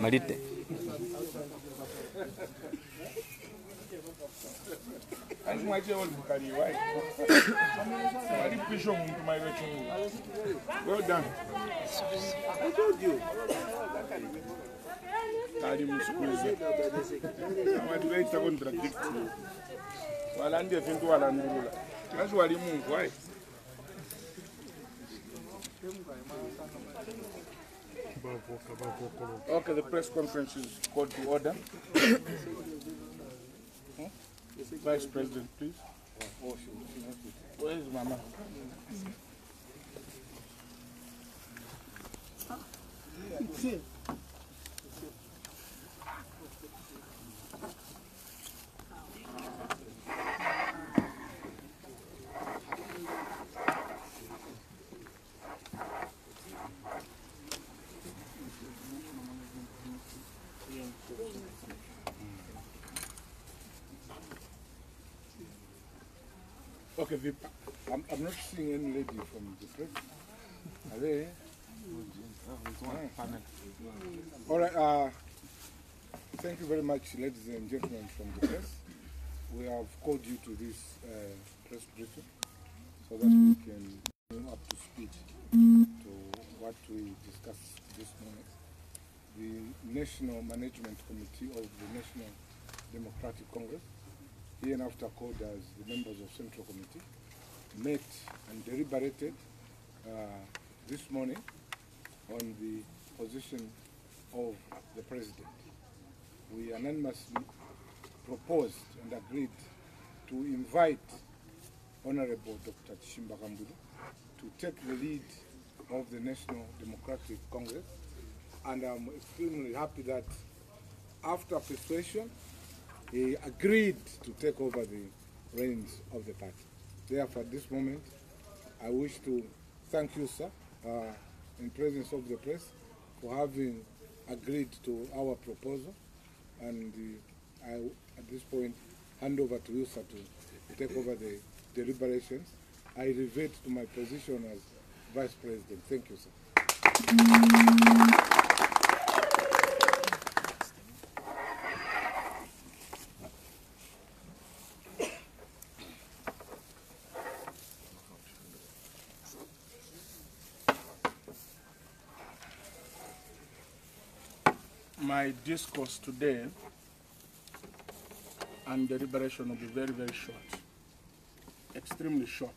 malite As much as all Bukari, right? Somebody push on to my return. Well done. I told you. Kali msukuzi. Watu wetu contradict. Walande fintu walandula. Kazi wali Mungu, right? Okay, the press conference is called to order. Hmm? Vice President, please. Where is Mama? Okay, the, I'm, I'm not seeing any lady from the press. Are they? All right. Uh, thank you very much, ladies and gentlemen from the press. We have called you to this uh, press briefing so that we can bring up to speed to what we discussed this morning. The National Management Committee of the National Democratic Congress hereinafter called as the members of Central Committee, met and deliberated uh, this morning on the position of the President. We unanimously proposed and agreed to invite Honorable Dr. Chishimba Kambwili to take the lead of the National Democratic Congress. And I'm extremely happy that after persuasion, he agreed to take over the reins of the party. Therefore, at this moment, I wish to thank you, sir, uh, in presence of the press, for having agreed to our proposal. And uh, I, at this point, hand over to you, sir, to take over the deliberations. I revert to my position as Vice President. Thank you, sir. My discourse today and deliberation will be very, very short, extremely short.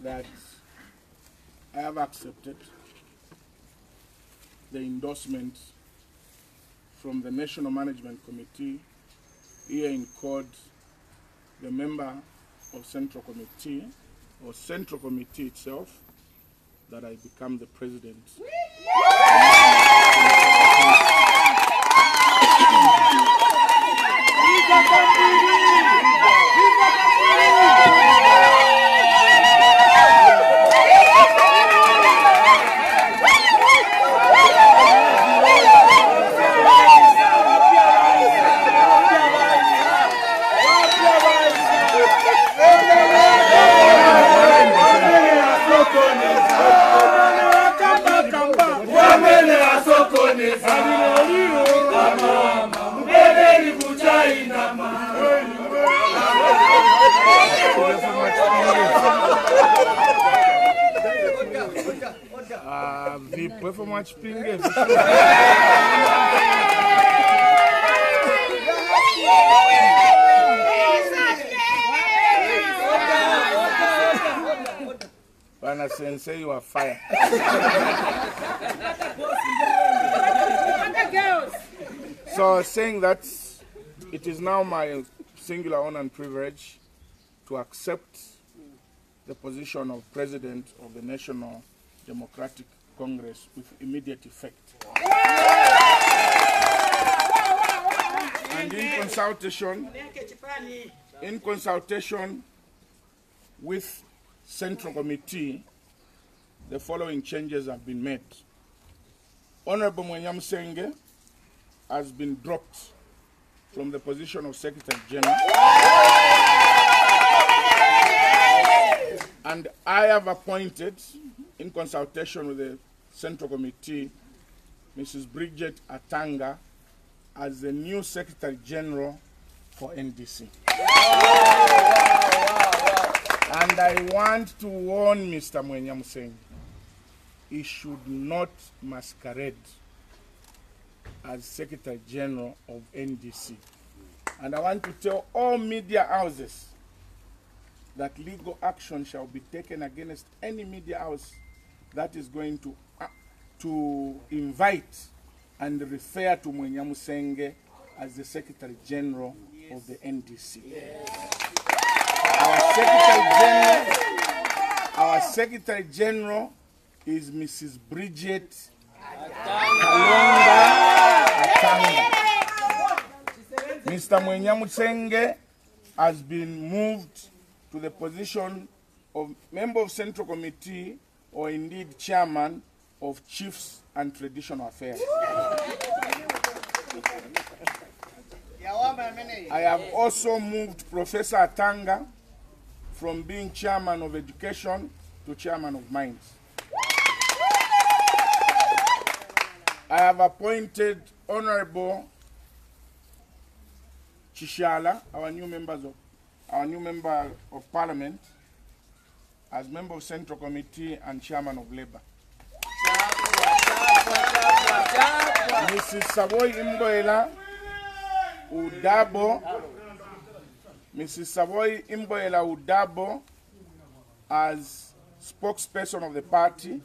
That I have accepted the endorsement from the National Management Committee, here in called the member of Central Committee, or Central Committee itself, that I become the president Family, I so call it. Family, you, mama. Ah, vipo fuma chipinge Bana sensei you are fire. so saying that it is now my singular honor and privilege to accept the position of President of the National Democratic Congress with immediate effect. And in consultation, in consultation with Central Committee, the following changes have been made. Honorable Mwenya Musenge has been dropped from the position of Secretary General. And I have appointed, in consultation with the Central Committee, Mrs. Bridget Atanga as the new Secretary General for NDC. And I want to warn Mr. Mwenyamuseng, he should not masquerade as Secretary General of NDC. And I want to tell all media houses that legal action shall be taken against any media house that is going to, uh, to invite and refer to Mwenya Musenge as the Secretary General of the NDC. Our Secretary General, our Secretary General is Mrs. Bridget Kalonga Atanga. Mr. Mwenya Musenge has been moved to the position of member of Central Committee or indeed chairman of Chiefs and Traditional Affairs. I have also moved Professor Atanga from being chairman of education to chairman of mines. I have appointed Honorable Chishala, our new members of our new member of parliament, as member of Central Committee and chairman of Labour. Mrs. Saboi Imboela Udabo, Mrs. Saboi Imboela Udabo as spokesperson of the party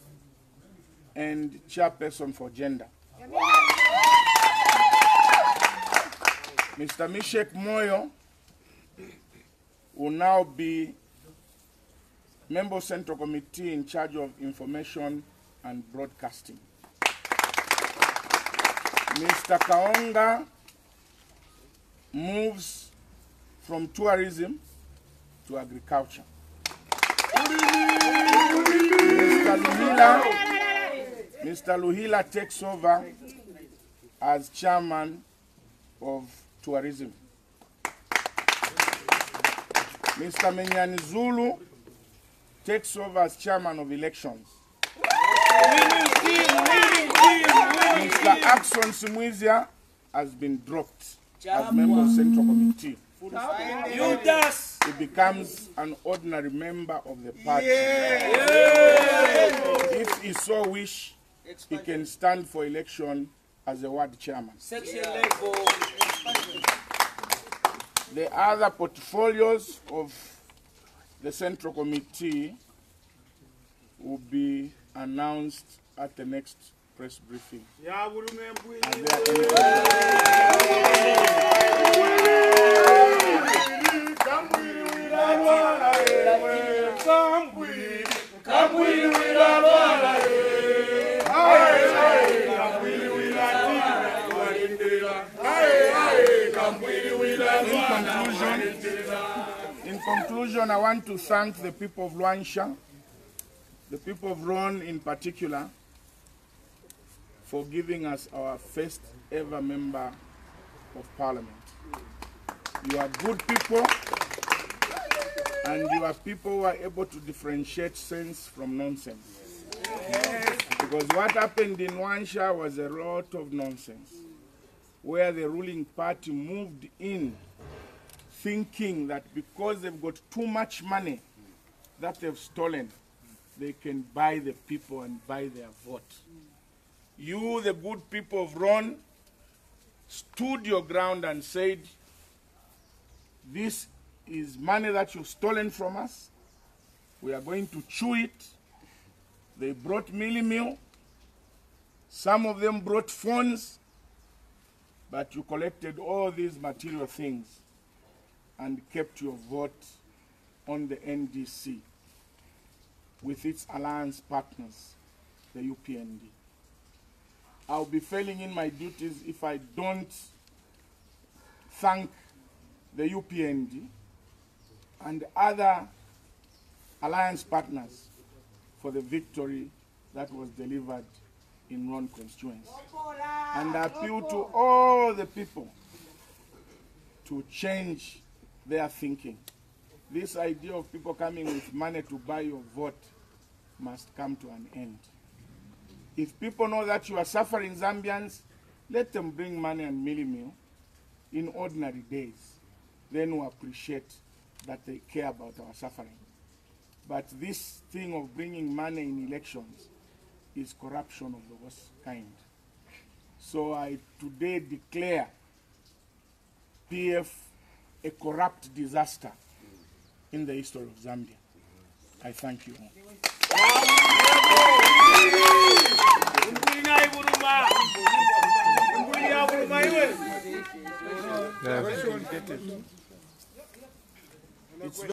and chairperson for gender. Mr. Mishek Moyo will now be member Central Committee in charge of information and broadcasting. Mr. Kaonga moves from tourism to agriculture. Mr. Luhila, Mr. Luhila takes over as chairman of tourism. Mr. Menyani Zulu takes over as chairman of elections. Mr. Axon Simwizia has been dropped as member of Central Committee. He becomes an ordinary member of the party. If he so wish, he can stand for election as a ward chairman. Section level. The other portfolios of the Central Committee will be announced at the next press briefing. Ya conclusion, I want to thank the people of Luanshya, the people of Roan in particular, for giving us our first ever member of parliament. You are good people, and you are people who are able to differentiate sense from nonsense. Because what happened in Wansha was a lot of nonsense, where the ruling party moved in thinking that because they've got too much money that they've stolen, they can buy the people and buy their vote. You, the good people of Roan, stood your ground and said, This is money that you've stolen from us. We are going to chew it. They brought mealie meal. Some of them brought phones. But you collected all these material things and kept your vote on the NDC with its alliance partners, the UPND. I'll be failing in my duties if I don't thank the UPND and other alliance partners for the victory that was delivered in Roan constituency. And I appeal to all the people to change their thinking. this idea of people coming with money to buy your vote must come to an end. If people know that you are suffering Zambians, let them bring money and mealie meal in ordinary days. Then we appreciate that they care about our suffering. But this thing of bringing money in elections is corruption of the worst kind. So I today declare PF a corrupt disaster in the history of Zambia. I thank you all. Mbuli naye buluma. Mbuli ya buluma iwe. Question. It's